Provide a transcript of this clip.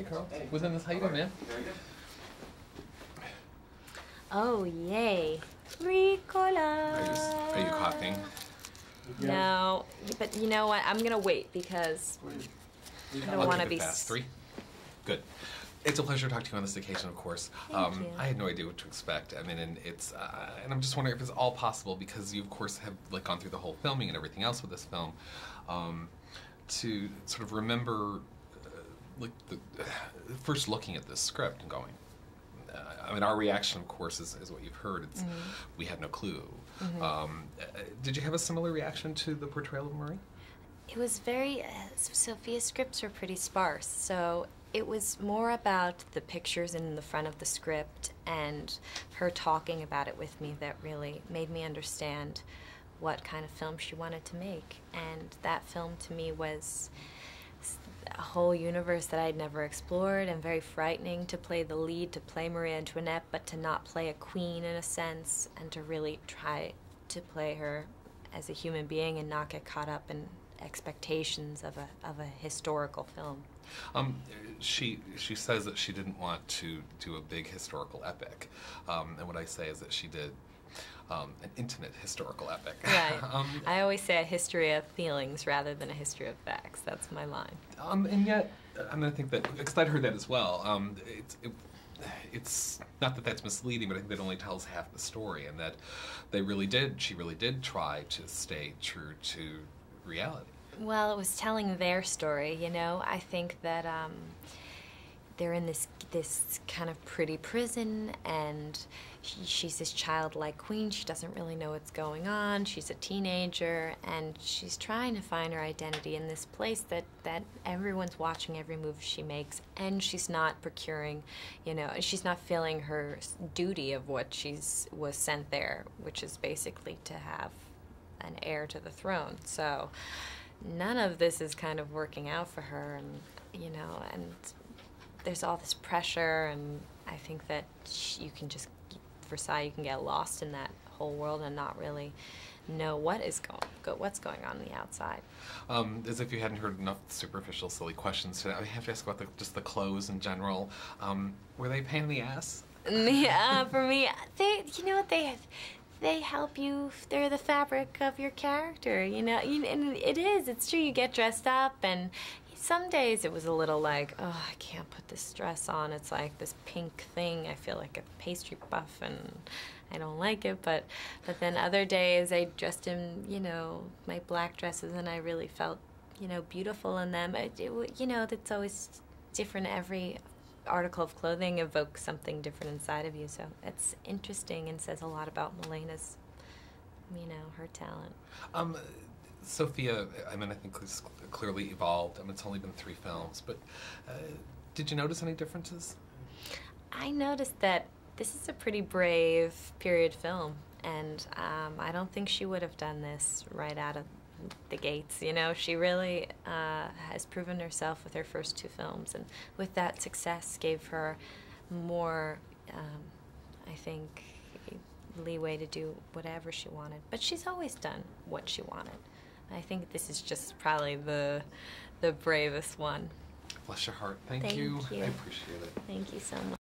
Hey, Carl. Within this, how you doing, man? Oh, yay. Ricola. Are you, are you coughing? No, but you know what? I'm going to wait because I don't I'll want to be. it fast. Three. Good. It's a pleasure to talk to you on this occasion, of course. Um, you. I had no idea what to expect. I mean, and it's, uh, and I'm just wondering if it's all possible because you, of course, have like gone through the whole filming and everything else with this film, um, to sort of remember, like the first looking at this script and going. Uh, I mean, our reaction, of course, is, is what you've heard. It's Mm-hmm. we had no clue. Um, uh, did you have a similar reaction to the portrayal of Marie? It was very. Uh, Sofia's scripts were pretty sparse, so it was more about the pictures in the front of the script and her talking about it with me that really made me understand what kind of film she wanted to make. And that film to me was a whole universe that I'd never explored and very frightening to play the lead, to play Marie Antoinette, but to not play a queen in a sense and to really try to play her as a human being and not get caught up in expectations of a, of a historical film. Um, she she says that she didn't want to do a big historical epic, um, and what I say is that she did um, an intimate historical epic. Right. um, I always say a history of feelings rather than a history of facts. That's my line. um, and yet, I'm mean, I think that because I'd heard that as well. Um, it's it, it's not that that's misleading, but I think that only tells half the story, and that they really did. She really did try to stay true to reality. Well, it was telling their story, you know. I think that um, they're in this this kind of pretty prison, and she, she's this childlike queen. She doesn't really know what's going on. She's a teenager, and she's trying to find her identity in this place that that everyone's watching every move she makes, and she's not procuring, you know, she's not filling her duty of what she's was sent there, which is basically to have an heir to the throne. So none of this is kind of working out for her and you know and there's all this pressure and i think that you can just for versailles you can get lost in that whole world and not really know what is going go, what's going on, on the outside Um, as if you hadn't heard enough superficial, silly questions today, I have to ask about the, just the clothes in general. Um, were they a pain in the ass? yeah for me they you know what they have they help you they're the fabric of your character you know you, and it is it's true you get dressed up and some days it was a little like oh i can't put this dress on it's like this pink thing i feel like a pastry buff and i don't like it but but then other days i dressed in you know my black dresses and i really felt you know beautiful in them it, it, you know that's always different every article of clothing evokes something different inside of you. So it's interesting and says a lot about Milena's, you know, her talent. Um, Sofia, I mean, I think has clearly evolved. I mean, it's only been three films, but uh, did you notice any differences? I noticed that this is a pretty brave period film, and um, I don't think she would have done this right out of the gates. You know, she really uh, has proven herself with her first two films, and with that success, gave her more, um, I think, leeway to do whatever she wanted. But she's always done what she wanted. I think this is just probably the the bravest one. Bless your heart. Thank, Thank you. you. I appreciate it. Thank you so much.